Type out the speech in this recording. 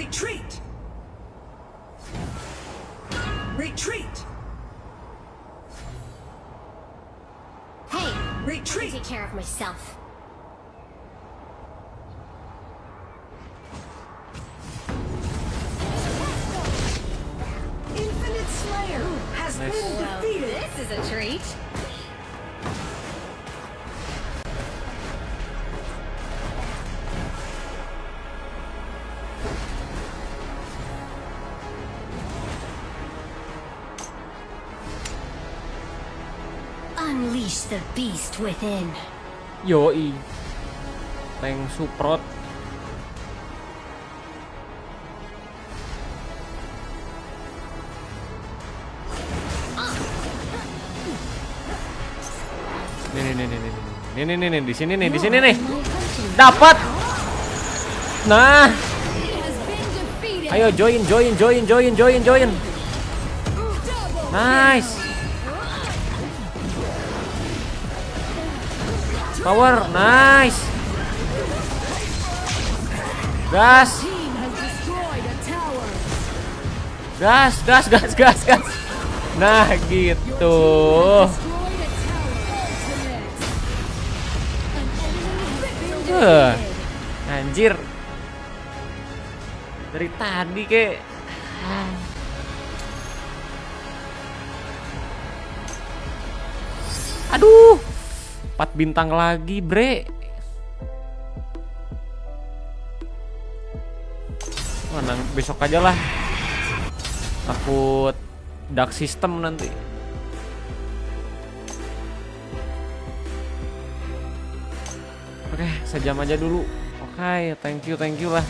Retreat! Retreat! Hey, Retreat! I can take care of myself. Infinite Slayer has Nice. been Well, defeated! this is a treat. Unleash the beast within. Yoi. Tank Suprot. Nih nih nih nih nih. Nih nih nih nih di sini nih, di sini nih. Dapat. Nah. Ayo join join join join join join. Nice. Power, nice. Gas. Gas, gas, gas, gas, gas. Nah, gitu. Uh, anjir. Dari tadi ke. Aduh. 4 bintang lagi, Bre. Nang- besok aja lah. Takut dark system nanti. Oke, sejam aja dulu. Oke, thank you, thank you lah.